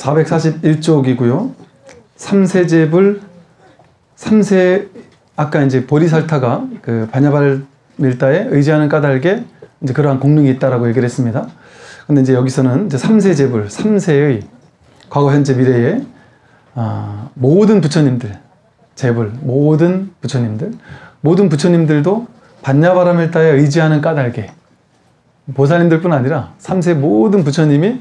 441쪽이고요. 3세제불 3세 아까 이제 보리살타가 그 바냐발 밀다에 의지하는 까닭에 이제 그러한 공능이 있다라고 얘기를 했습니다. 근데 이제 여기서는 이제 3세 제불, 3세의 과거, 현재, 미래의 아, 모든 부처님들, 제불, 모든 부처님들, 모든 부처님들도 반야바라밀다에 의지하는 까닭에 보살님들뿐 아니라 3세 모든 부처님이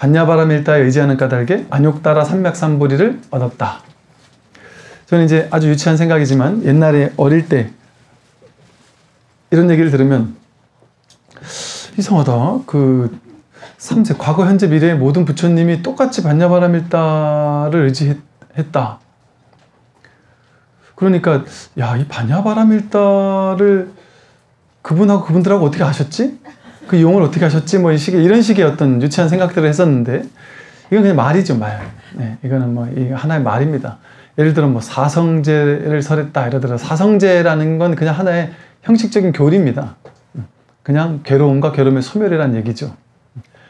반야바라밀다에 의지하는 까닭에 안욕따라 삼맥삼보리를 얻었다. 저는 이제 아주 유치한 생각이지만 옛날에 어릴 때 이런 얘기를 들으면 이상하다. 그 3세 과거 현재 미래의 모든 부처님이 똑같이 반야바라밀다를 의지했다. 그러니까 야 이 반야바라밀다를 그분하고 그분들하고 어떻게 하셨지? 그 이용을 어떻게 하셨지? 뭐이 식의 이런 식의 어떤 유치한 생각들을 했었는데 이건 그냥 말이죠 말. 네, 이거는 뭐이 하나의 말입니다. 예를 들어 뭐 사성제를 설했다 이러더라 사성제라는 건 그냥 하나의 형식적인 교리입니다. 그냥 괴로움과 괴로움의 소멸이라는 얘기죠.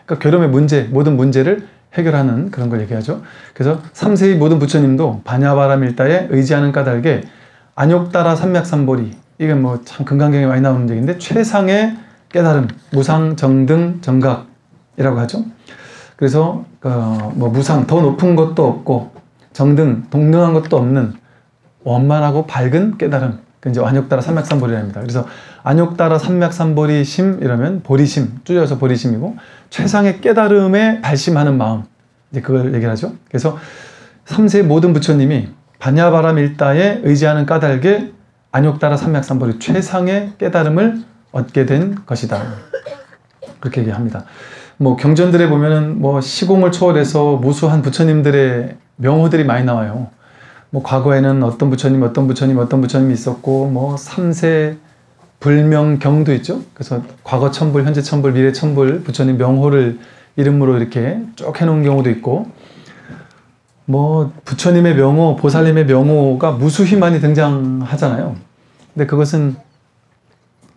그러니까 괴로움의 문제, 모든 문제를 해결하는 그런 걸 얘기하죠. 그래서 3세의 모든 부처님도 반야바라밀다에 의지하는 까닭에 안욕따라 삼맥삼보리 이건 뭐 참 금강경에 많이 나오는 얘기인데 최상의 깨달음, 무상, 정등, 정각이라고 하죠. 그래서 어, 뭐 무상 더 높은 것도 없고 정등 동등한 것도 없는 원만하고 밝은 깨달음. 그 이제 안욕따라 삼맥삼보리랍니다. 그래서 안욕따라 삼맥삼보리 심 이러면 보리심 줄여서 보리심이고 최상의 깨달음에 발심하는 마음 이제 그걸 얘기를 하죠. 그래서 삼세 모든 부처님이 반야바람 일다에 의지하는 까닭에 안욕따라 삼맥삼보리 최상의 깨달음을 얻게 된 것이다. 그렇게 얘기합니다. 뭐 경전들에 보면은 뭐 시공을 초월해서 무수한 부처님들의 명호들이 많이 나와요. 뭐 과거에는 어떤 부처님, 어떤 부처님, 어떤 부처님이 있었고 뭐 3세 불명경도 있죠. 그래서 과거 천불, 현재 천불, 미래 천불 부처님 명호를 이름으로 이렇게 쭉 해놓은 경우도 있고 뭐 부처님의 명호, 보살님의 명호가 무수히 많이 등장하잖아요. 근데 그것은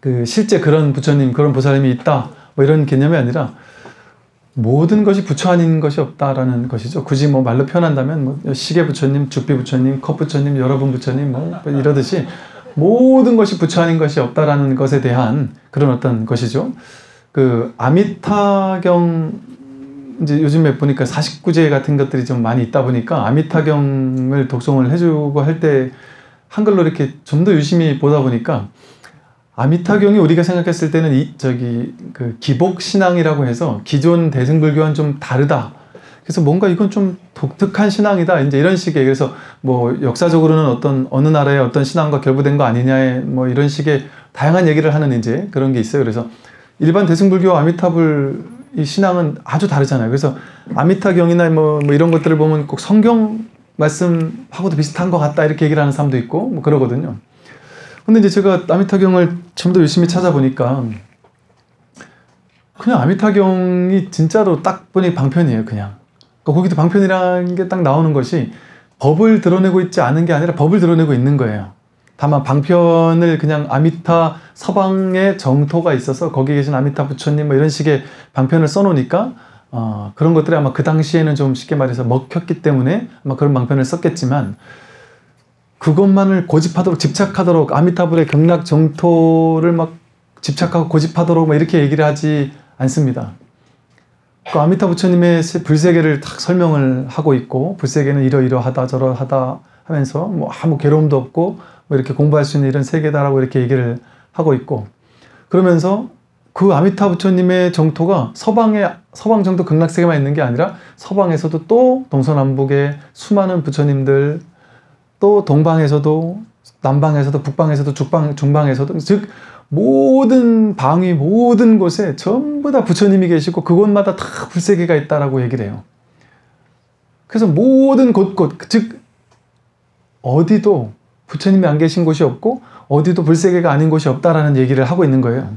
그 실제 그런 부처님, 그런 보살님이 있다 뭐 이런 개념이 아니라 모든 것이 부처 아닌 것이 없다라는 것이죠. 굳이 뭐 말로 표현한다면 뭐 시계 부처님, 죽비 부처님, 컵 부처님, 여러분 부처님 뭐 이러듯이 모든 것이 부처 아닌 것이 없다라는 것에 대한 그런 어떤 것이죠. 그 아미타경 이제 요즘에 보니까 49제 같은 것들이 좀 많이 있다 보니까 아미타경을 독송을 해주고 할 때 한글로 이렇게 좀 더 유심히 보다 보니까 아미타경이 우리가 생각했을 때는 이 저기 그 기복 신앙이라고 해서 기존 대승불교와는 좀 다르다. 그래서 뭔가 이건 좀 독특한 신앙이다. 이제 이런 식의 그래서 뭐 역사적으로는 어떤 어느 나라의 어떤 신앙과 결부된 거 아니냐에 뭐 이런 식의 다양한 얘기를 하는 이제 그런 게 있어요. 그래서 일반 대승불교 아미타불 이 신앙은 아주 다르잖아요. 그래서 아미타경이나 뭐, 뭐 이런 것들을 보면 꼭 성경 말씀하고도 비슷한 것 같다 이렇게 얘기를 하는 사람도 있고 뭐 그러거든요. 근데 이제 제가 아미타경을 좀 더 열심히 찾아보니까 그냥 아미타경이 진짜로 딱 보니 방편이에요, 그냥. 그러니까 거기도 방편이라는 게 딱 나오는 것이 법을 드러내고 있지 않은 게 아니라 법을 드러내고 있는 거예요. 다만 방편을 그냥 아미타 서방의 정토가 있어서 거기 계신 아미타 부처님 뭐 이런 식의 방편을 써놓으니까 어, 그런 것들이 아마 그 당시에는 좀 쉽게 말해서 먹혔기 때문에 아마 그런 방편을 썼겠지만 그것만을 고집하도록 집착하도록 아미타불의 경락 정토를 막 집착하고 고집하도록 막 이렇게 얘기를 하지 않습니다. 그 아미타 부처님의 불세계를 딱 설명을 하고 있고 불세계는 이러이러하다 저러하다 하면서 뭐 아무 괴로움도 없고 뭐 이렇게 공부할 수 있는 이런 세계다라고 이렇게 얘기를 하고 있고 그러면서 그 아미타 부처님의 정토가 서방의 서방 정도 극락세계만 있는 게 아니라 서방에서도 또 동서남북의 수많은 부처님들 또 동방에서도 남방에서도 북방에서도 중방, 중방에서도 즉 모든 방위 모든 곳에 전부 다 부처님이 계시고 그곳마다 다 불세계가 있다라고 얘기를 해요. 그래서 모든 곳곳 즉 어디도 부처님이 안 계신 곳이 없고 어디도 불세계가 아닌 곳이 없다라는 얘기를 하고 있는 거예요.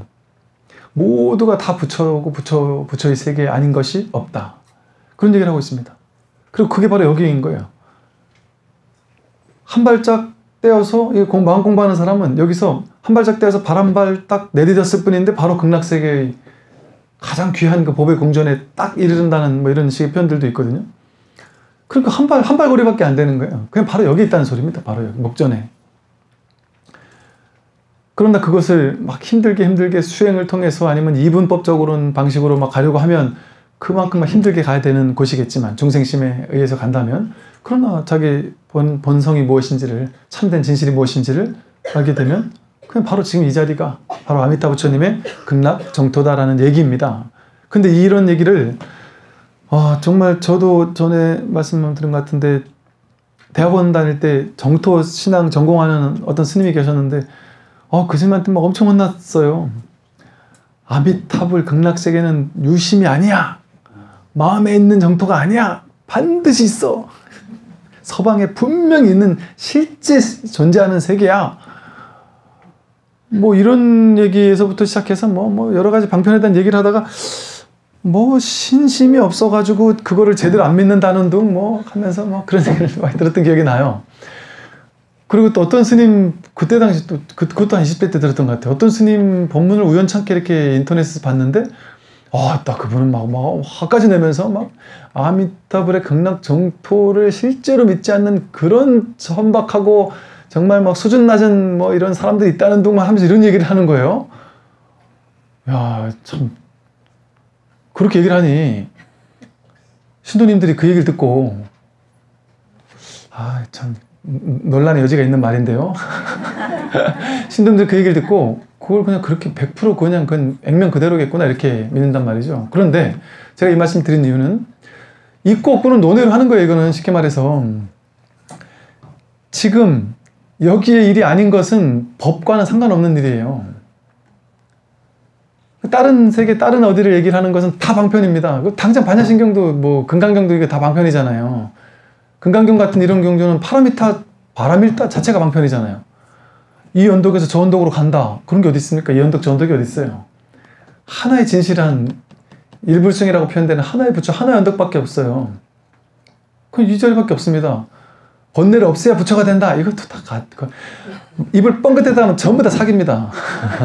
모두가 다 부처고 부처 부처의 세계 아닌 것이 없다. 그런 얘기를 하고 있습니다. 그리고 그게 바로 여기인 거예요. 한 발짝 떼어서 마음 공부하는 사람은 여기서 한 발짝 떼어서 발 한 발 딱 내디뎠을 뿐인데 바로 극락세계의 가장 귀한 그 법의 공전에 딱 이르른다는 뭐 이런 식의 표현들도 있거든요. 그러니까 한 발, 한 발 거리밖에 안 되는 거예요. 그냥 바로 여기 있다는 소리입니다. 바로 여기, 목전에. 그러나 그것을 막 힘들게 힘들게 수행을 통해서 아니면 이분법적으로는 방식으로 막 가려고 하면 그만큼 힘들게 가야 되는 곳이겠지만 중생심에 의해서 간다면 그러나 자기 본, 본성이 무엇인지를 참된 진실이 무엇인지를 알게 되면 그냥 바로 지금 이 자리가 바로 아미타 부처님의 극락 정토다라는 얘기입니다. 근데 이런 얘기를 아, 정말 저도 전에 말씀 드린 것 같은데 대학원 다닐 때 정토 신앙 전공하는 어떤 스님이 계셨는데 어, 그 스님한테 막 엄청 혼났어요. 아미탑을 극락세계는 유심이 아니야. 마음에 있는 정토가 아니야. 반드시 있어. 서방에 분명히 있는 실제 존재하는 세계야. 뭐 이런 얘기에서부터 시작해서 뭐, 뭐 여러 가지 방편에 대한 얘기를 하다가 뭐 신심이 없어가지고 그거를 제대로 안 믿는다는 둥 뭐 하면서 뭐 그런 얘기를 많이 들었던 기억이 나요. 그리고 또 어떤 스님 그때 당시 또 그, 그것도 한 20대 때 들었던 것 같아요. 어떤 스님 법문을 우연찮게 이렇게 인터넷에서 봤는데 아, 딱 그분은 막, 막 화까지 내면서 막 아미타불의 극락 정토를 실제로 믿지 않는 그런 선박하고 정말 막 수준 낮은 뭐 이런 사람들이 있다는 동안 하면서 이런 얘기를 하는 거예요. 야, 참 그렇게 얘기를 하니 신도님들이 그 얘기를 듣고 아, 참 논란의 여지가 있는 말인데요. 신도님들 그 얘기를 듣고 그걸 그냥 그렇게 100% 그냥 그 액면 그대로겠구나 이렇게 믿는단 말이죠. 그런데 제가 이 말씀 드린 이유는 있고 없고는 논의를 하는 거예요. 이거는 쉽게 말해서 지금 여기에 일이 아닌 것은 법과는 상관없는 일이에요. 다른 세계, 다른 어디를 얘기를 하는 것은 다 방편입니다. 당장 반야신경도 뭐 금강경도 이게 다 방편이잖아요. 금강경 같은 이런 경주는 파라미타, 바라밀타 자체가 방편이잖아요. 이 언덕에서 저 언덕으로 간다. 그런 게 어디 있습니까? 이 언덕, 저 언덕이 어디 있어요? 하나의 진실한 일불성이라고 표현되는 하나의 부처, 하나의 언덕밖에 없어요. 이 자리밖에 없습니다. 번뇌를 없애야 부처가 된다. 이것도 다 가, 그, 입을 뻥끗했다 하면 전부 다 사기입니다.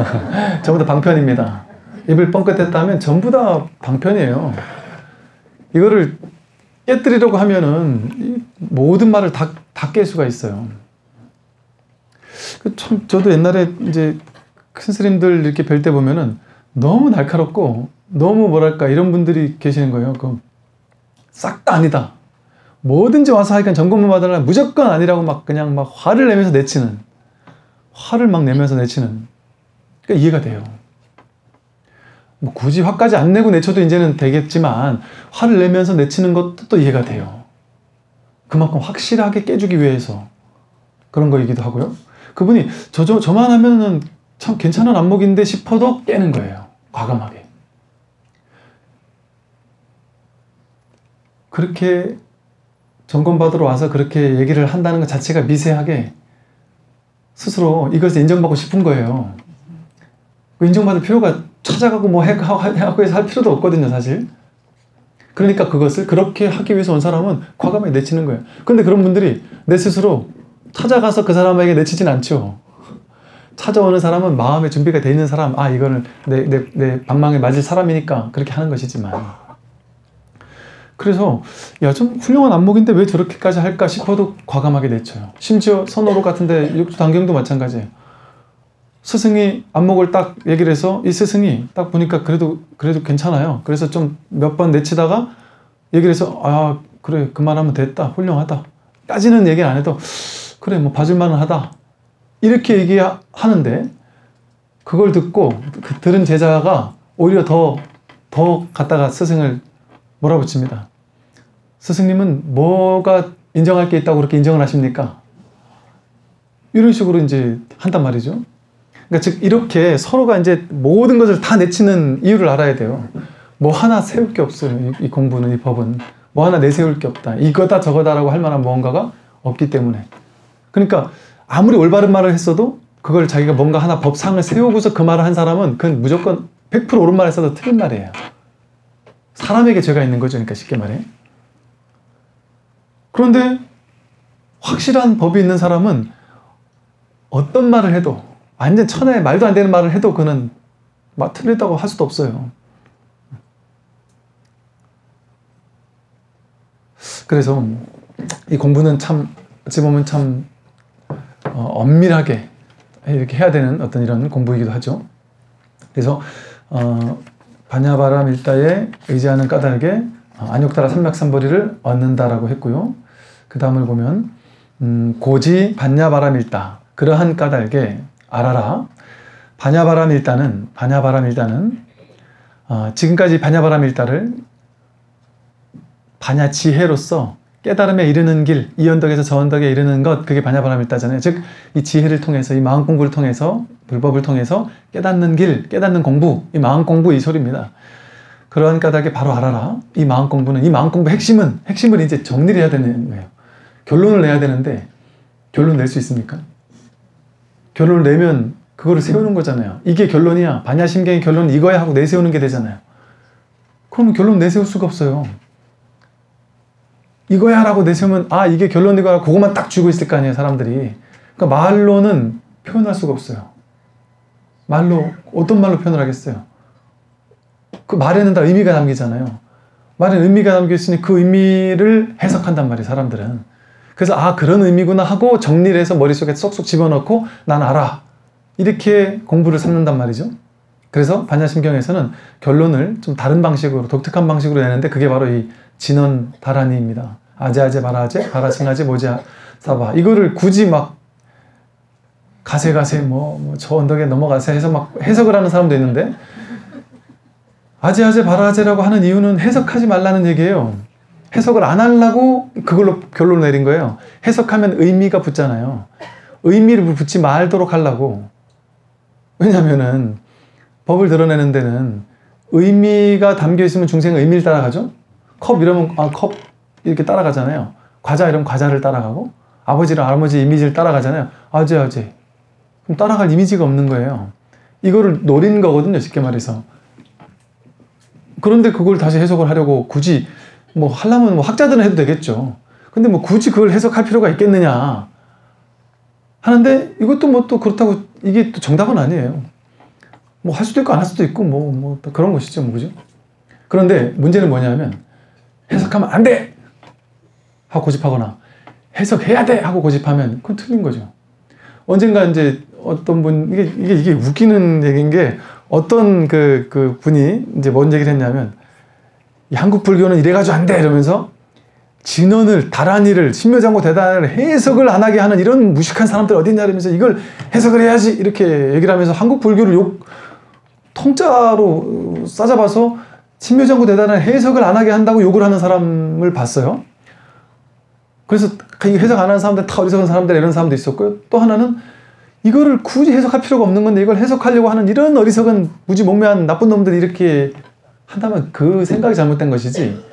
전부 다 방편입니다. 입을 뻥끗했다 하면 전부 다 방편이에요. 이거를 깨뜨리려고 하면은 모든 말을 다, 다 깰 수가 있어요. 그 참, 저도 옛날에 이제 큰 스님들 이렇게 뵐 때 보면은 너무 날카롭고 너무 뭐랄까 이런 분들이 계시는 거예요. 그싹다 아니다. 뭐든지 와서 하니까 점검만 받으라 무조건 아니라고 막 그냥 막 화를 내면서 내치는 화를 막 내면서 내치는 그러니까 이해가 돼요. 뭐 굳이 화까지 안 내고 내쳐도 이제는 되겠지만 화를 내면서 내치는 것도 또 이해가 돼요. 그만큼 확실하게 깨주기 위해서 그런 거이기도 하고요. 그분이 저, 저, 저만 하면은 참 괜찮은 안목인데 싶어도 깨는 거예요. 과감하게. 그렇게 점검받으러 와서 그렇게 얘기를 한다는 것 자체가 미세하게 스스로 이것을 인정받고 싶은 거예요. 그 인정받을 필요가 찾아가고 뭐 해하고 해서 할 필요도 없거든요, 사실. 그러니까 그것을 그렇게 하기 위해서 온 사람은 과감하게 내치는 거예요. 근데 그런 분들이 내 스스로 찾아가서 그 사람에게 내치진 않죠. 찾아오는 사람은 마음의 준비가 돼 있는 사람, 아, 이거는 내, 내, 내 방망에 맞을 사람이니까 그렇게 하는 것이지만. 그래서, 야, 좀 훌륭한 안목인데 왜 저렇게까지 할까 싶어도 과감하게 내쳐요. 심지어 선호로 같은데 육두 단경도 마찬가지예요. 스승이 안목을 딱 얘기를 해서 이 스승이 딱 보니까 그래도, 그래도 괜찮아요. 그래서 좀 몇 번 내치다가 얘기를 해서, 아, 그래, 그만하면 됐다. 훌륭하다. 까지는 얘기를 안 해도, 그래 뭐 봐줄만은 하다 이렇게 얘기하는데 그걸 듣고 그 들은 제자가 오히려 더더 갖다가 스승을 몰아붙입니다. 스승님은 뭐가 인정할 게 있다고 그렇게 인정을 하십니까? 이런 식으로 이제 한단 말이죠. 그러니까 즉 이렇게 서로가 이제 모든 것을 다 내치는 이유를 알아야 돼요. 뭐 하나 세울 게 없어요. 이, 이 공부는 이 법은 뭐 하나 내세울 게 없다. 이거다 저거다라고 할 만한 무언가가 없기 때문에 그러니까 아무리 올바른 말을 했어도 그걸 자기가 뭔가 하나 법상을 세우고서 그 말을 한 사람은 그건 무조건 100% 옳은 말을 써도 틀린 말이에요. 사람에게 죄가 있는 거죠. 그러니까 쉽게 말해. 그런데 확실한 법이 있는 사람은 어떤 말을 해도 완전 천하에 말도 안 되는 말을 해도 그는 막 틀렸다고 할 수도 없어요. 그래서 이 공부는 참 지금 보면 참 어, 엄밀하게 이렇게 해야 되는 어떤 이런 공부이기도 하죠. 그래서 어, 반야바라 밀다에 의지하는 까닭에 어, 안욕따라 삼맥삼거리를 얻는다라고 했고요. 그 다음을 보면 음, 고지 반야바라 밀다 그러한 까닭에 알아라 반야바라 밀다는 반야바라 밀다는 어, 지금까지 반야바라 밀다를 반야 지혜로서 깨달음에 이르는 길, 이 언덕에서 저 언덕에 이르는 것, 그게 반야바람일다잖아요. 즉, 이 지혜를 통해서, 이 마음 공부를 통해서, 불법을 통해서 깨닫는 길, 깨닫는 공부, 이 마음 공부 이 소리입니다. 그러한 까닭에 바로 알아라. 이 마음 공부는, 이 마음 공부 핵심은, 핵심을 이제 정리를 해야 되는 거예요. 결론을 내야 되는데, 결론 낼 수 있습니까? 결론을 내면 그거를 세우는 거잖아요. 이게 결론이야. 반야심경의 결론은 이거야 하고 내세우는 게 되잖아요. 그러면 결론 내세울 수가 없어요. 이거야 라고 내세우면 아 이게 결론 이거야. 그것만 딱 쥐고 있을 거 아니에요 사람들이. 그러니까 말로는 표현할 수가 없어요. 말로 어떤 말로 표현을 하겠어요? 그 말에는 다 의미가 담기잖아요. 말에 의미가 담겨 있으니 그 의미를 해석한단 말이에요 사람들은. 그래서 아 그런 의미구나 하고 정리를 해서 머릿속에 쏙쏙 집어넣고 난 알아. 이렇게 공부를 삼는단 말이죠. 그래서 반야심경에서는 결론을 좀 다른 방식으로 독특한 방식으로 내는데 그게 바로 이 진원 다라니입니다. 아제아제 바라제 바라칭아제 모자 사바 이거를 굳이 막 가세 가세 뭐저 뭐 언덕에 넘어가세 해서 막 해석을 하는 사람도 있는데 아제아제 바라제라고 하는 이유는 해석하지 말라는 얘기예요. 해석을 안 하려고 그걸로 결론을 내린 거예요. 해석하면 의미가 붙잖아요. 의미를 붙지 말도록 하려고. 왜냐면은 법을 드러내는 데는 의미가 담겨 있으면 중생은 의미를 따라가죠. 컵 이러면 아, 컵 이렇게 따라가잖아요. 과자 이러면 과자를 따라가고 아버지랑 할아버지 이미지를 따라가잖아요. 아재 아재. 그럼 따라갈 이미지가 없는 거예요. 이거를 노린 거거든요. 쉽게 말해서. 그런데 그걸 다시 해석을 하려고 굳이 뭐 하려면 뭐 학자들은 해도 되겠죠. 근데 뭐 굳이 그걸 해석할 필요가 있겠느냐 하는데 이것도 뭐 또 그렇다고 이게 또 정답은 아니에요. 뭐 할 수도 있고 안 할 수도 있고 뭐뭐 그런 것이죠, 뭐 그죠? 그런데 문제는 뭐냐면 해석하면 안 돼! 하고 고집하거나 해석해야 돼! 하고 고집하면 그건 틀린 거죠. 언젠가 이제 어떤 분, 이게, 이게, 이게 웃기는 얘기인 게 어떤 그, 그 분이 이제 뭔 얘기를 했냐면 한국 불교는 이래가지고 안 돼! 이러면서 진원을, 다란이를, 신묘장고 대단을 해석을 안 하게 하는 이런 무식한 사람들 어딨냐 이러면서 이걸 해석을 해야지 이렇게 얘기를 하면서 한국 불교를 욕, 통짜로 싸잡아서 신묘장구 대단한 해석을 안 하게 한다고 욕을 하는 사람을 봤어요. 그래서 해석 안 하는 사람들 다 어리석은 사람들 이런 사람도 있었고요. 또 하나는 이거를 굳이 해석할 필요가 없는 건데 이걸 해석하려고 하는 이런 어리석은 무지 몽매한 나쁜 놈들이 이렇게 한다면 그 생각이 잘못된 것이지.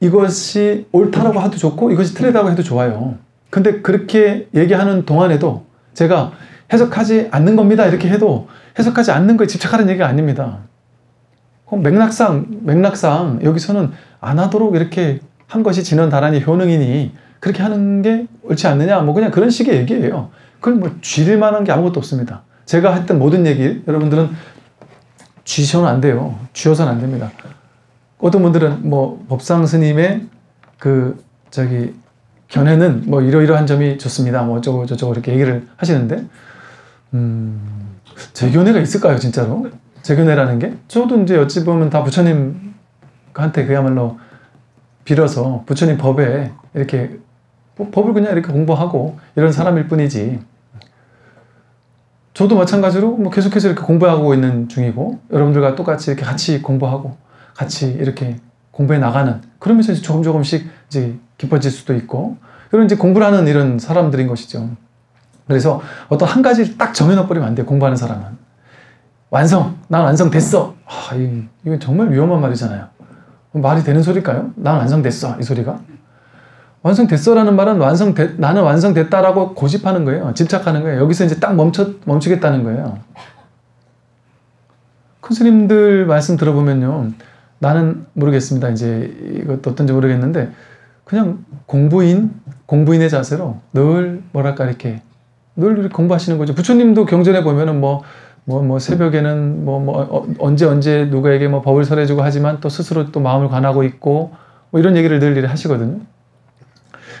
이것이 옳다라고 해도 좋고 이것이 틀리다고 해도 좋아요. 근데 그렇게 얘기하는 동안에도 제가 해석하지 않는 겁니다. 이렇게 해도 해석하지 않는 거에 집착하는 얘기가 아닙니다. 맥락상 맥락상 여기서는 안 하도록 이렇게 한 것이 진원 다란이 효능이니 그렇게 하는 게 옳지 않느냐 뭐 그냥 그런 식의 얘기예요. 그걸 뭐 쥐릴 만한 게 아무것도 없습니다. 제가 했던 모든 얘기 여러분들은 쥐셔는 안 돼요. 쥐어서는 안 됩니다. 어떤 분들은 뭐 법상 스님의 그 저기 견해는 뭐 이러이러한 점이 좋습니다. 뭐 어쩌고 저쩌고 이렇게 얘기를 하시는데 음, 제 견해가 있을까요, 진짜로? 재견해라는 게 저도 이제 어찌 보면 다 부처님한테 그야말로 빌어서 부처님 법에 이렇게 법을 그냥 이렇게 공부하고 이런 사람일 뿐이지 저도 마찬가지로 뭐 계속해서 이렇게 공부하고 있는 중이고 여러분들과 똑같이 이렇게 같이 공부하고 같이 이렇게 공부해 나가는 그러면서 이제 조금 조금씩 이제 깊어질 수도 있고 그런 이제 공부를 하는 이런 사람들인 것이죠. 그래서 어떤 한 가지를 딱 정해놔 버리면 안 돼요. 공부하는 사람은. 완성! 난 완성됐어! 아, 이건 정말 위험한 말이잖아요. 말이 되는 소리일까요? 난 완성됐어. 이 소리가. 완성됐어라는 말은 완성됐, 나는 완성됐다라고 고집하는 거예요. 집착하는 거예요. 여기서 이제 딱 멈춰, 멈추겠다는 거예요. 큰 스님들 말씀 들어보면요. 나는 모르겠습니다. 이제 이것도 어떤지 모르겠는데, 그냥 공부인, 공부인의 자세로 늘 뭐랄까 이렇게 늘 공부하시는 거죠. 부처님도 경전에 보면은 뭐 뭐, 뭐, 새벽에는 뭐, 뭐, 어, 언제, 언제 누구에게 뭐 법을 설해주고 하지만 또 스스로 또 마음을 관하고 있고, 뭐 이런 얘기를 늘 하시거든요.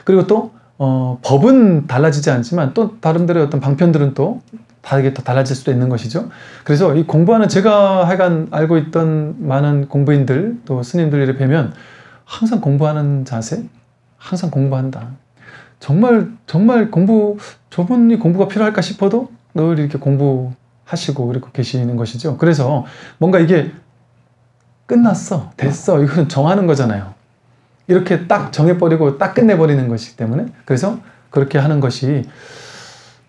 그리고 또 어, 법은 달라지지 않지만 또 다른들의 어떤 방편들은 또 다르게 또 달라질 수도 있는 것이죠. 그래서 이 공부하는 제가 하여간 알고 있던 많은 공부인들 또 스님들을 뵈면 항상 공부하는 자세, 항상 공부한다. 정말 정말 공부 저분이 공부가 필요할까 싶어도 늘 이렇게 공부 하시고 그리고 계시는 것이죠. 그래서 뭔가 이게 끝났어, 됐어, 이거는 정하는 거잖아요. 이렇게 딱 정해버리고 딱 끝내버리는 것이기 때문에 그래서 그렇게 하는 것이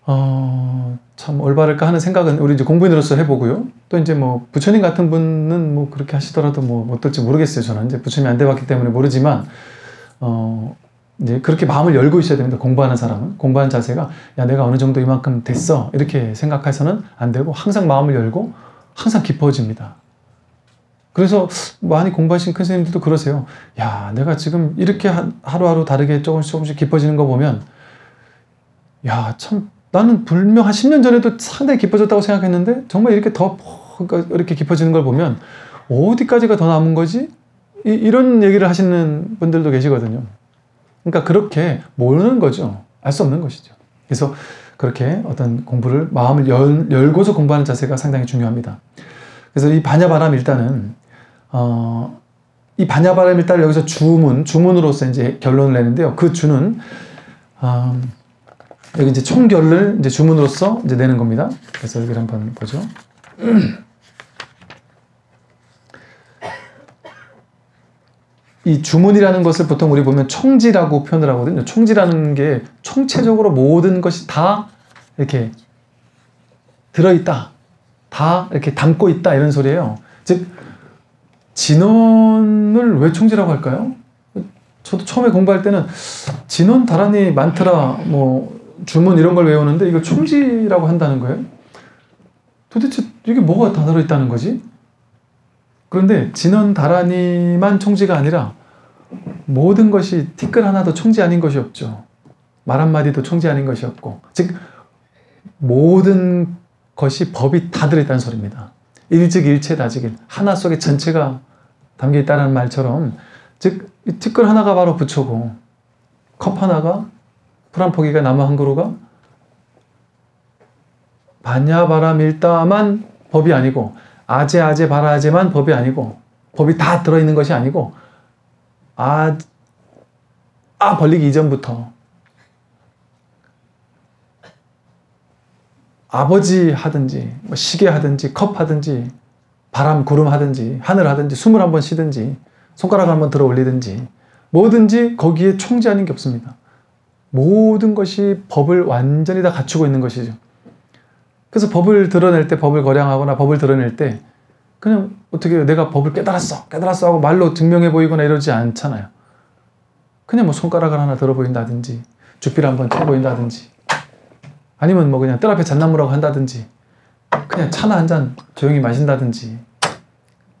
어, 참 올바를까 하는 생각은 우리 이제 공부인으로서 해보고요. 또 이제 뭐 부처님 같은 분은 뭐 그렇게 하시더라도 뭐 어떨지 모르겠어요. 저는 이제 부처님이 안 돼봤기 때문에 모르지만 어, 이제 그렇게 마음을 열고 있어야 됩니다. 공부하는 사람은 공부하는 자세가 야 내가 어느 정도 이만큼 됐어 이렇게 생각해서는 안 되고 항상 마음을 열고 항상 깊어집니다. 그래서 많이 공부하신 큰 스님들도 그러세요. 야, 내가 지금 이렇게 하루하루 다르게 조금씩 조금씩 깊어지는 거 보면, 야, 참, 나는 분명 한 10년 전에도 상당히 깊어졌다고 생각했는데, 정말 이렇게 더, 그러니까 이렇게 깊어지는 걸 보면, 어디까지가 더 남은 거지? 이, 런 얘기를 하시는 분들도 계시거든요. 그러니까 그렇게 모르는 거죠. 알 수 없는 것이죠. 그래서 그렇게 어떤 공부를 마음을 열, 열고서 공부하는 자세가 상당히 중요합니다. 그래서 이 반야바람 일단은 어, 이 반야바람일 딸 여기서 주문, 주문으로서 이제 결론을 내는데요. 그 주는, 어, 여기 이제 총결을 이제 주문으로서 이제 내는 겁니다. 그래서 여기를 한번 보죠. 이 주문이라는 것을 보통 우리 보면 총지라고 표현을 하거든요. 총지라는 게 총체적으로 모든 것이 다 이렇게 들어있다. 다 이렇게 담고 있다. 이런 소리예요. 즉, 진원을 왜 총지라고 할까요? 저도 처음에 공부할 때는 진원 다란이 많더라 뭐 주문 이런 걸 외우는데 이걸 총지라고 한다는 거예요. 도대체 이게 뭐가 다 들어있다는 거지? 그런데 진원 다란이만 총지가 아니라 모든 것이 티끌 하나도 총지 아닌 것이 없죠. 말 한마디도 총지 아닌 것이 없고 즉 모든 것이 법이 다 들어있다는 소리입니다. 일즉일체 다즉일 하나 속에 전체가 담겨 있다는 말처럼 즉 티끌 하나가 바로 부처고 컵 하나가 풀 한 포기가 나무 한 그루가 반야바라 밀다만 법이 아니고 아제 아제 바라제만 법이 아니고 법이 다 들어있는 것이 아니고 아, 아 벌리기 이전부터 아버지 하든지 뭐 시계 하든지 컵 하든지 바람, 구름 하든지 하늘 하든지 숨을 한번 쉬든지 손가락 한번 들어 올리든지 뭐든지 거기에 아닌 게 없습니다. 모든 것이 법을 완전히 다 갖추고 있는 것이죠. 그래서 법을 드러낼 때, 법을 거량하거나 법을 드러낼 때 그냥 어떻게 내가 법을 깨달았어, 깨달았어 하고 말로 증명해 보이거나 이러지 않잖아요. 그냥 뭐 손가락을 하나 들어 보인다든지 주피를 한번 쳐 보인다든지 아니면 뭐 그냥 뜰 앞에 잣나무라고 한다든지 그냥 차나 한 잔 조용히 마신다든지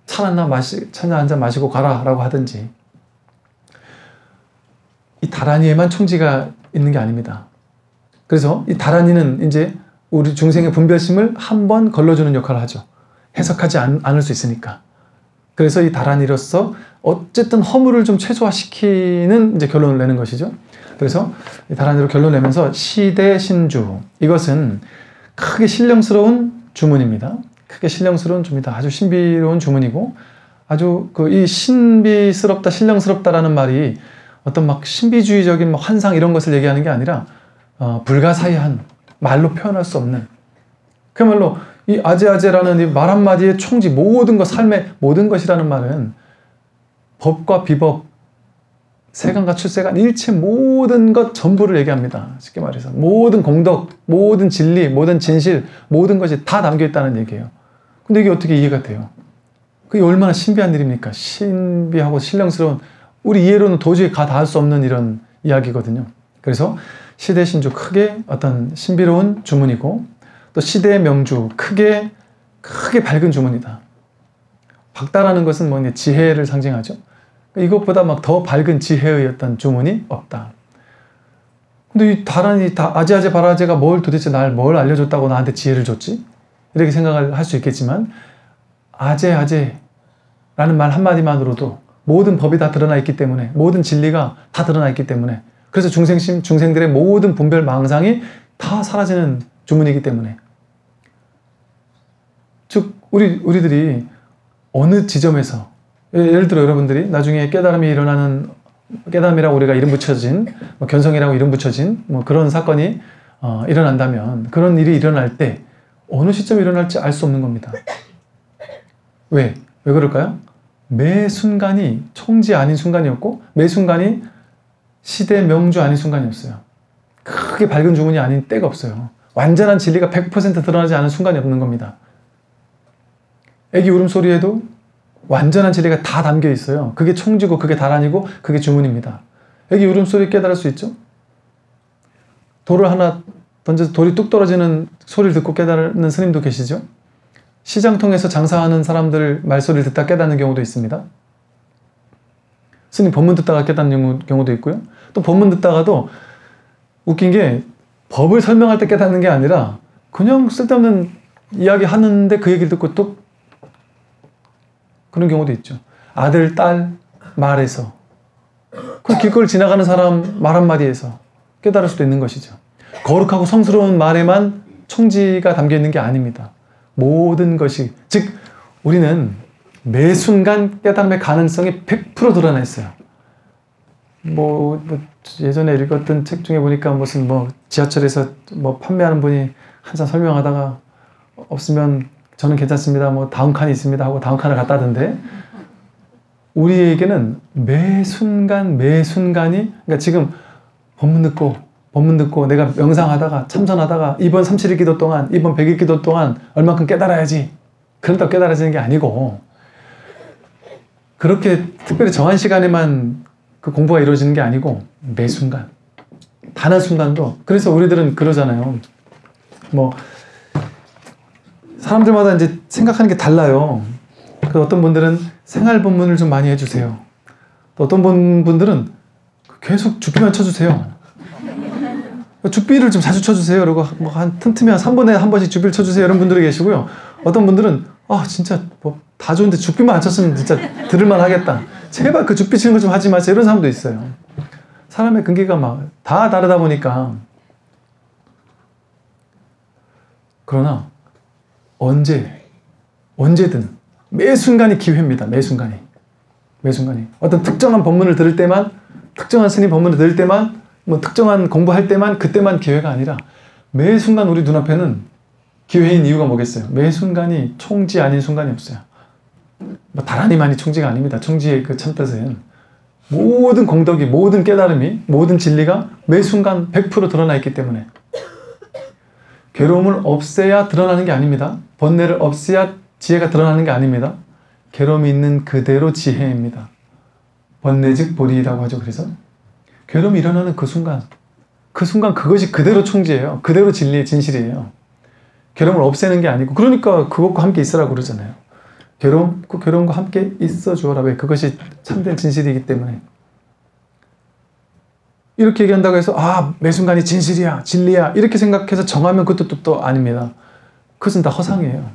차나 마시 차나 한 잔 마시고 가라라고 하든지 이 다란이에만 총지가 있는 게 아닙니다. 그래서 이 다란이는 이제 우리 중생의 분별심을 한 번 걸러주는 역할을 하죠. 해석하지 않, 않을 수 있으니까. 그래서 이 다란이로서 어쨌든 허물을 좀 최소화시키는 이제 결론을 내는 것이죠. 그래서 다란이로 결론 내면서 시대 신주 이것은 크게 신령스러운 주문입니다. 크게 신령스러운 주문이다. 아주 신비로운 주문이고 아주 그 이 신비스럽다, 신령스럽다라는 말이 어떤 막 신비주의적인 막 환상 이런 것을 얘기하는 게 아니라 어, 불가사의한 말로 표현할 수 없는 그야말로 이 아제아제라는 이 말 한마디에 총지 모든 것 삶의 모든 것이라는 말은 법과 비법 세간과 출세간 일체 모든 것 전부를 얘기합니다. 쉽게 말해서 모든 공덕, 모든 진리, 모든 진실, 모든 것이 다 담겨 있다는 얘기예요. 근데 이게 어떻게 이해가 돼요? 그게 얼마나 신비한 일입니까? 신비하고 신령스러운 우리 이해로는 도저히 가 닿을 수 없는 이런 이야기거든요. 그래서 시대 신주 크게 어떤 신비로운 주문이고 또 시대의 명주 크게 크게 밝은 주문이다. 박다라는 것은 뭐 지혜를 상징하죠. 이것보다 막 더 밝은 지혜의 어떤 주문이 없다. 근데 이 다란이 다 아제아제 바라제가 뭘 도대체 날 뭘 알려줬다고 나한테 지혜를 줬지? 이렇게 생각을 할 수 있겠지만 아제 아제라는 말 한마디만으로도 모든 법이 다 드러나 있기 때문에 모든 진리가 다 드러나 있기 때문에 그래서 중생심 중생들의 모든 분별 망상이 다 사라지는 주문이기 때문에 즉 우리 우리들이 어느 지점에서 예를 들어 여러분들이 나중에 깨달음이 일어나는 깨달음이라고 우리가 이름 붙여진 뭐 견성이라고 이름 붙여진 뭐 그런 사건이 어, 일어난다면 그런 일이 일어날 때 어느 시점에 일어날지 알 수 없는 겁니다. 왜? 왜 그럴까요? 매 순간이 총지 아닌 순간이었고 매 순간이 시대 명주 아닌 순간이었어요. 크게 밝은 주문이 아닌 때가 없어요. 완전한 진리가 100% 드러나지 않은 순간이 없는 겁니다. 애기 울음소리에도 완전한 진리가 다 담겨 있어요. 그게 총지고 그게 다란이고 그게 주문입니다. 애기 울음소리 깨달을 수 있죠? 돌을 하나 던져서 돌이 뚝 떨어지는 소리를 듣고 깨달는 스님도 계시죠? 시장 통해서 장사하는 사람들 말소리를 듣다 깨닫는 경우도 있습니다. 스님 법문 듣다가 깨닫는 경우도 있고요. 또 법문 듣다가도 웃긴 게 법을 설명할 때 깨닫는 게 아니라 그냥 쓸데없는 이야기 하는데 그 얘기를 듣고 또 그런 경우도 있죠. 아들, 딸 말에서 그 길거리 지나가는 사람 말 한마디에서 깨달을 수도 있는 것이죠. 거룩하고 성스러운 말에만 총지가 담겨 있는 게 아닙니다. 모든 것이 즉 우리는 매 순간 깨달음의 가능성이 100% 드러나 있어요. 뭐, 뭐, 예전에 읽었던 책 중에 보니까 무슨 뭐 지하철에서 뭐 판매하는 분이 한참 설명하다가 없으면 저는 괜찮습니다. 뭐 다음 칸이 있습니다 하고 다음 칸을 갖다던데 우리에게는 매 순간 매 순간이 그러니까 지금 법문 듣고 법문 듣고 내가 명상하다가 참선하다가 이번 37일 기도 동안 이번 100일 기도 동안 얼만큼 깨달아야지 그런다고 깨달아지는 게 아니고 그렇게 특별히 정한 시간에만 그 공부가 이루어지는 게 아니고 매 순간 단 한 순간도 그래서 우리들은 그러잖아요 뭐 사람들마다 이제 생각하는 게 달라요 그 어떤 분들은 생활 본문을 좀 많이 해주세요 또 어떤 분들은 계속 주기만 쳐주세요 주비를 좀 자주 쳐주세요. 그리고 뭐 한 틈틈이 한 3분에 한 번씩 주비를 쳐주세요. 이런 분들이 계시고요. 어떤 분들은 아 진짜 뭐 다 좋은데 주비만 안 쳤으면 진짜 들을만 하겠다. 제발 그 주비 치는 거 좀 하지 마세요. 이런 사람도 있어요. 사람의 근기가 막 다 다르다 보니까 그러나 언제 언제든 매 순간이 기회입니다. 매 순간이 매 순간이 어떤 특정한 법문을 들을 때만 특정한 스님 법문을 들을 때만 뭐 특정한 공부할 때만 그때만 기회가 아니라 매 순간 우리 눈앞에는 기회인 이유가 뭐겠어요? 매 순간이 총지 아닌 순간이 없어요. 뭐 다란이만이 총지가 아닙니다. 총지의 그 참 뜻은 모든 공덕이 모든 깨달음이 모든 진리가 매 순간 100% 드러나 있기 때문에 괴로움을 없애야 드러나는 게 아닙니다. 번뇌를 없애야 지혜가 드러나는 게 아닙니다. 괴로움이 있는 그대로 지혜입니다. 번뇌즉 보리라고 하죠. 그래서 괴로움이 일어나는 그 순간, 그 순간 그것이 그대로 총지예요. 그대로 진리의 진실이에요. 괴로움을 없애는 게 아니고, 그러니까 그것과 함께 있으라고 그러잖아요. 괴로움, 그 괴로움과 함께 있어 주어라. 왜? 그것이 참된 진실이기 때문에. 이렇게 얘기한다고 해서, 아, 매 순간이 진실이야, 진리야. 이렇게 생각해서 정하면 그것도 또, 또 아닙니다. 그것은 다 허상이에요.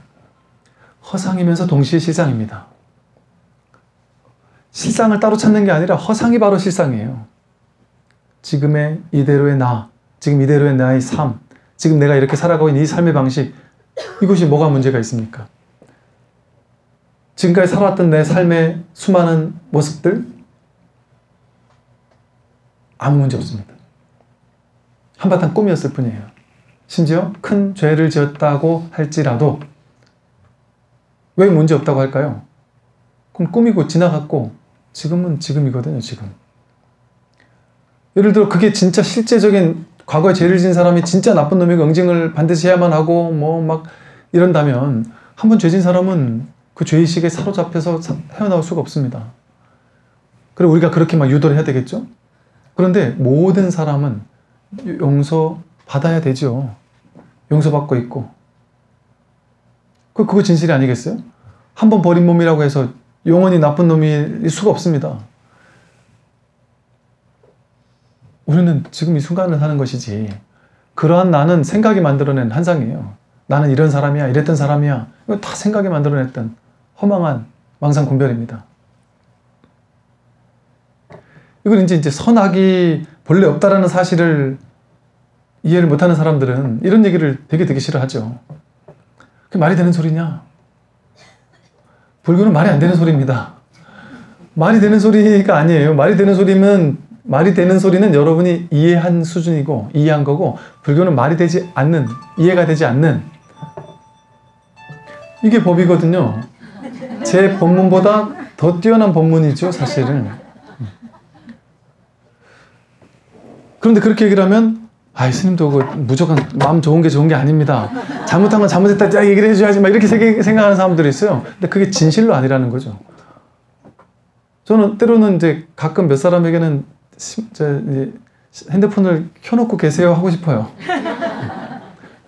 허상이면서 동시에 실상입니다. 실상을 따로 찾는 게 아니라 허상이 바로 실상이에요. 지금의 이대로의 나, 지금 이대로의 나의 삶, 지금 내가 이렇게 살아가고 있는 이 삶의 방식, 이것이 뭐가 문제가 있습니까? 지금까지 살아왔던 내 삶의 수많은 모습들, 아무 문제 없습니다. 한바탕 꿈이었을 뿐이에요. 심지어 큰 죄를 지었다고 할지라도 왜 문제 없다고 할까요? 그럼 꿈이고 지나갔고 지금은 지금이거든요, 지금. 예를 들어 그게 진짜 실제적인 과거에 죄를 지은 사람이 진짜 나쁜 놈이고 응징을 반드시 해야만 하고 뭐 막 이런다면 한 번 죄진 사람은 그 죄의식에 사로잡혀서 헤어나올 수가 없습니다. 그리고 우리가 그렇게 막 유도를 해야 되겠죠? 그런데 모든 사람은 용서 받아야 되죠. 용서받고 있고. 그, 그거 진실이 아니겠어요? 한 번 버린 몸이라고 해서 영원히 나쁜 놈일 수가 없습니다. 우리는 지금 이 순간을 사는 것이지. 그러한 나는 생각이 만들어낸 한상이에요. 나는 이런 사람이야, 이랬던 사람이야. 이거 다 생각이 만들어냈던 허망한 망상 군별입니다. 이걸 이제 이제 선악이 본래 없다라는 사실을 이해를 못하는 사람들은 이런 얘기를 되게 되게 싫어하죠. 그게 말이 되는 소리냐? 불교는 말이 안 되는 소리입니다. 말이 되는 소리가 아니에요. 말이 되는 소리면 말이 되는 소리는 여러분이 이해한 수준이고 이해한 거고 불교는 말이 되지 않는 이해가 되지 않는 이게 법이거든요. 제 법문보다 더 뛰어난 법문이죠, 사실은. 그런데 그렇게 얘기를 하면 아, 스님도 그 무조건 마음 좋은 게 좋은 게 아닙니다. 잘못한 건 잘못했다. 야, 얘기를 해줘야지. 막 이렇게 생각하는 사람들이 있어요. 근데 그게 진실로 아니라는 거죠. 저는 때로는 이제 가끔 몇 사람에게는 핸드폰을 켜놓고 계세요 하고 싶어요.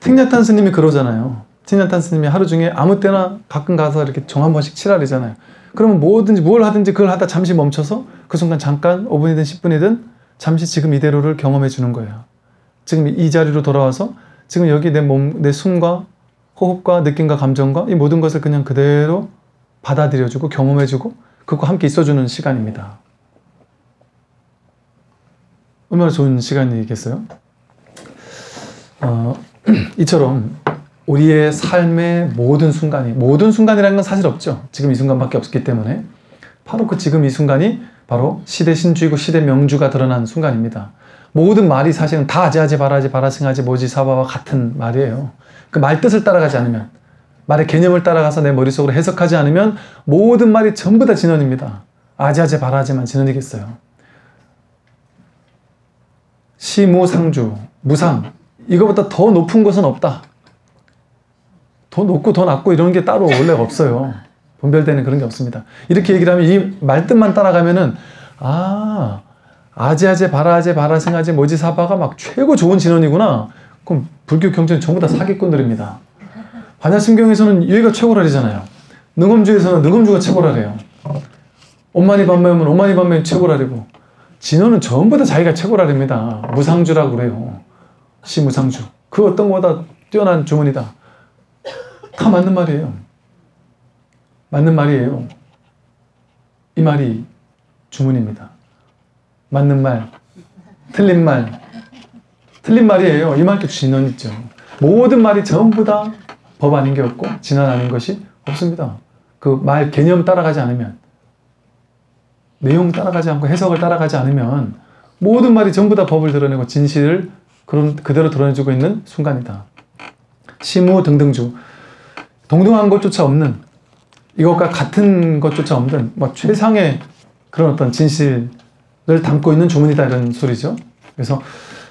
틱냐탄 스님이 그러잖아요. 틱냐탄 스님이 하루 중에 아무 때나 가끔 가서 이렇게 종한 번씩 치라리잖아요. 그러면 뭐든지 뭘 하든지 그걸 하다 잠시 멈춰서 그 순간 잠깐 5분이든 10분이든 잠시 지금 이대로를 경험해 주는 거예요. 지금 이 자리로 돌아와서 지금 여기 내 몸, 내 숨과 호흡과 느낌과 감정과 이 모든 것을 그냥 그대로 받아들여주고 경험해주고 그거 함께 있어주는 시간입니다. 얼마나 좋은 시간이겠어요? 어, 이처럼 우리의 삶의 모든 순간이 모든 순간이라는 건 사실 없죠. 지금 이 순간밖에 없기 때문에 바로 그 지금 이 순간이 바로 시대 신주이고 시대 명주가 드러난 순간입니다. 모든 말이 사실은 다 아지아지 바라지 바라승하지 모지 사바와 같은 말이에요. 그 말 뜻을 따라가지 않으면 말의 개념을 따라가서 내 머릿속으로 해석하지 않으면 모든 말이 전부 다 진원입니다. 아지아지 바라지만 진원이겠어요. 시무상주 무상 이거보다 더 높은 것은 없다. 더 높고 더 낮고 이런 게 따로 원래 없어요. 분별되는 그런 게 없습니다. 이렇게 얘기를 하면 이 말뜻만 따라가면은 아 아제아제 바라아제 바라생아제 모지사바가 막 최고 좋은 진원이구나. 그럼 불교 경전이 전부 다 사기꾼들입니다. 반야심경에서는 여기가 최고라리잖아요. 능엄주에서는 능엄주가 최고라래요. 엄마니 반매면 엄마니 반매 최고라리고 진원은 전부 다 자기가 최고라립니다. 무상주라고 그래요. 시무상주. 그 어떤 거보다 뛰어난 주문이다. 다 맞는 말이에요. 맞는 말이에요. 이 말이 주문입니다. 맞는 말, 틀린 말, 틀린 말이에요. 이 말도 진원 있죠. 모든 말이 전부 다 법 아닌 게 없고 진원 아닌 것이 없습니다. 그 말 개념 따라가지 않으면 내용 따라가지 않고 해석을 따라가지 않으면 모든 말이 전부 다 법을 드러내고 진실을 그런 그대로 드러내주고 있는 순간이다. 시무 등등주 동등한 것조차 없는 이것과 같은 것조차 없는 뭐 최상의 그런 어떤 진실 을 담고 있는 주문이다 이런 소리죠. 그래서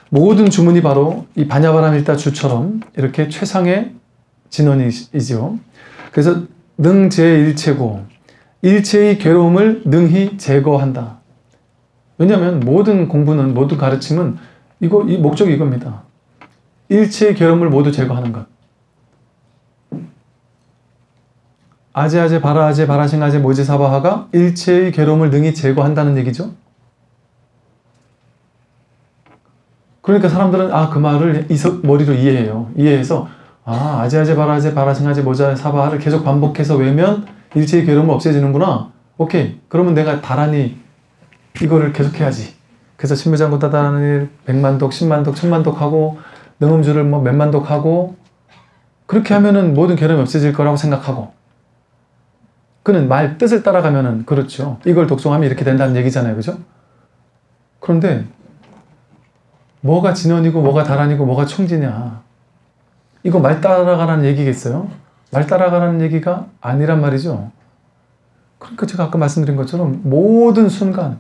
모든 주문이 바로 이 반야바람일다 주처럼 이렇게 최상의 진원이지요. 그래서 능 제일체고 일체의 괴로움을 능히 제거한다. 왜냐하면 모든 공부는 모든 가르침은 이거 이 목적이 이겁니다. 일체의 괴로움을 모두 제거하는 것. 아제 아제 바라 아제 바라싱 아제 모지사바하가 일체의 괴로움을 능히 제거한다는 얘기죠. 그러니까 사람들은 아 그 말을 머리로 이해해요. 이해해서 아 아제 아제 바라제 바라싱 아제 모자 사바를 계속 반복해서 외면 일체의 괴로움은 없애지는구나. 오케이. 그러면 내가 다란히 이거를 계속해야지. 그래서 신무장구 다다란히 백만독, 십만독, 천만독 하고 능음주를 뭐 몇만독 하고 그렇게 하면은 모든 괴로움이 없어질 거라고 생각하고 그는 말 뜻을 따라가면은 그렇죠. 이걸 독송하면 이렇게 된다는 얘기잖아요. 그죠? 그런데 뭐가 진원이고 뭐가 다란이고 뭐가 총지냐. 이거 말 따라가라는 얘기겠어요? 말 따라가라는 얘기가 아니란 말이죠. 그러니까 제가 아까 말씀드린 것처럼 모든 순간,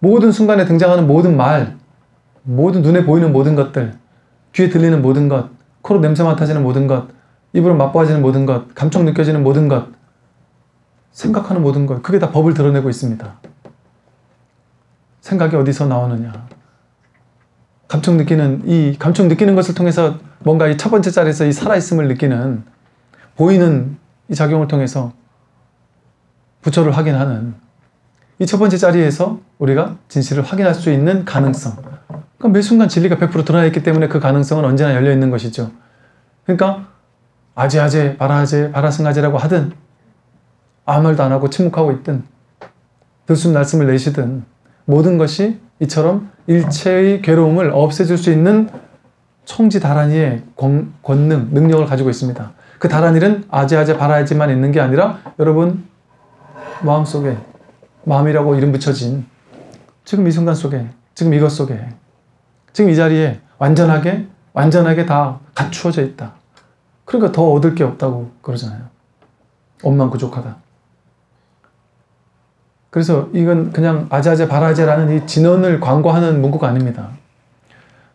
모든 순간에 등장하는 모든 말, 모든 눈에 보이는 모든 것들, 귀에 들리는 모든 것, 코로 냄새 맡아지는 모든 것, 입으로 맛보아지는 모든 것, 감촉 느껴지는 모든 것, 생각하는 모든 것, 그게 다 법을 드러내고 있습니다. 생각이 어디서 나오느냐. 감촉 느끼는 이 감촉 느끼는 것을 통해서 뭔가 이 첫 번째 자리에서 이 살아있음을 느끼는 보이는 이 작용을 통해서 부처를 확인하는 이 첫 번째 자리에서 우리가 진실을 확인할 수 있는 가능성. 그러니까 매 순간 진리가 100% 드러나 있기 때문에 그 가능성은 언제나 열려 있는 것이죠. 그러니까 아제아제, 바라아제, 바라승아제라고 하든 아무 말도 안 하고 침묵하고 있든 들숨 날숨을 내쉬든 모든 것이 이처럼 일체의 괴로움을 없애줄 수 있는 청지다란이의 권, 권능, 능력을 가지고 있습니다. 그 다란이는 아재아재 바라야지만 있는 게 아니라 여러분 마음속에 마음이라고 이름 붙여진 지금 이 순간 속에 지금 이것 속에 지금 이 자리에 완전하게 완전하게 다 갖추어져 있다. 그러니까 더 얻을 게 없다고 그러잖아요. 엄만 부족하다. 그래서 이건 그냥 아자아자 바라제라는 이 진언을 광고하는 문구가 아닙니다.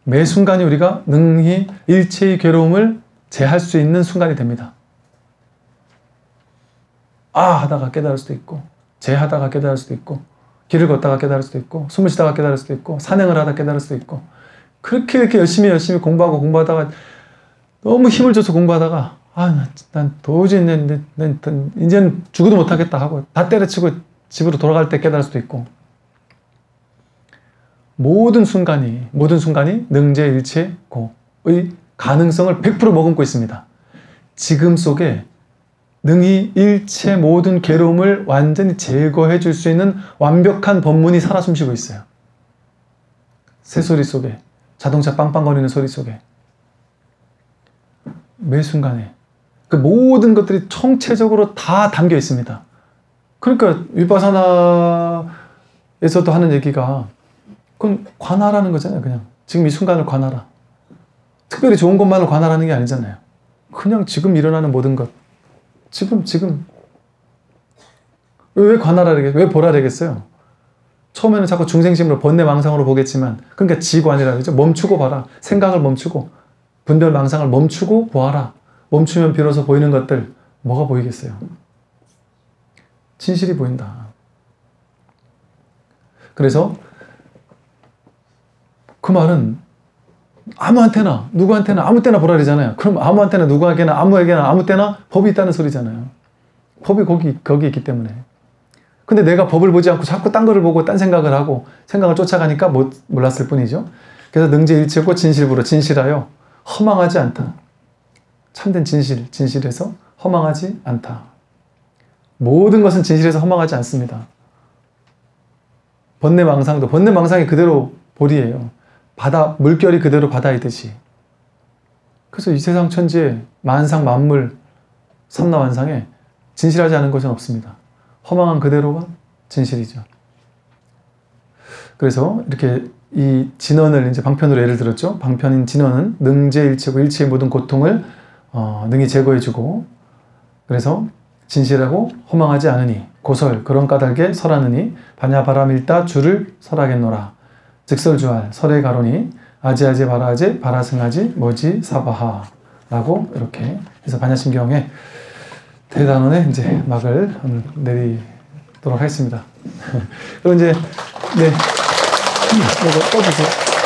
매 순간이 우리가 능히 일체의 괴로움을 제할 수 있는 순간이 됩니다. 아 하다가 깨달을 수도 있고 제하다가 깨달을 수도 있고 길을 걷다가 깨달을 수도 있고 숨을 쉬다가 깨달을 수도 있고 산행을 하다 깨달을 수도 있고 그렇게 이렇게 열심히 열심히 공부하고 공부하다가 너무 힘을 줘서 공부하다가 아, 난 도저히 이제는 죽어도 못하겠다 하고 다 때려치고 집으로 돌아갈 때 깨달을 수도 있고 모든 순간이 모든 순간이 능제일체고의 가능성을 100% 머금고 있습니다. 지금 속에 능히 일체 모든 괴로움을 완전히 제거해 줄 수 있는 완벽한 법문이 살아 숨쉬고 있어요. 새소리 속에 자동차 빵빵거리는 소리 속에 매 순간에 그 모든 것들이 총체적으로 다 담겨 있습니다. 그러니까 윗바사나에서도 하는 얘기가 그건 관하라는 거잖아요. 그냥 지금 이 순간을 관하라. 특별히 좋은 것만을 관하라는 게 아니잖아요. 그냥 지금 일어나는 모든 것. 지금 지금 왜 관하라겠어요? 왜 보라겠어요? 처음에는 자꾸 중생심으로 번뇌망상으로 보겠지만 그러니까 지관이라 그러죠. 멈추고 봐라. 생각을 멈추고 분별망상을 멈추고 보아라. 멈추면 비로소 보이는 것들 뭐가 보이겠어요? 진실이 보인다. 그래서 그 말은 아무한테나 누구한테나 아무 때나 보라 그러잖아요. 그럼 아무한테나 누구에게나 아무에게나 아무 때나 법이 있다는 소리잖아요. 법이 거기 거기 있기 때문에. 근데 내가 법을 보지 않고 자꾸 딴 거를 보고 딴 생각을 하고 생각을 쫓아가니까 못 몰랐을 뿐이죠. 그래서 능제일체고 진실부로 진실하여 허망하지 않다. 참된 진실, 진실에서 허망하지 않다. 모든 것은 진실에서 허망하지 않습니다. 번뇌 망상도 번뇌 망상이 그대로 볼이에요. 바다 물결이 그대로 바다이듯이. 그래서 이 세상 천지에 만상 만물 삼라완상에 진실하지 않은 것은 없습니다. 허망한 그대로가 진실이죠. 그래서 이렇게 이 진언을 이제 방편으로 예를 들었죠. 방편인 진언은 능제일체고 일체의 모든 고통을 어, 능히 제거해주고 그래서 진실하고 허망하지 않으니 고설 그런 까닭에 설하느니 반야바라밀다 주를 설하겠노라 즉설주할 설에 가로니 아지아지 바라아지 바라승하지 뭐지 사바하 라고 이렇게 해서 반야심경에 대단원의 이제 막을 내리도록 하겠습니다. 그럼 이제 네 이거 꺼주세요.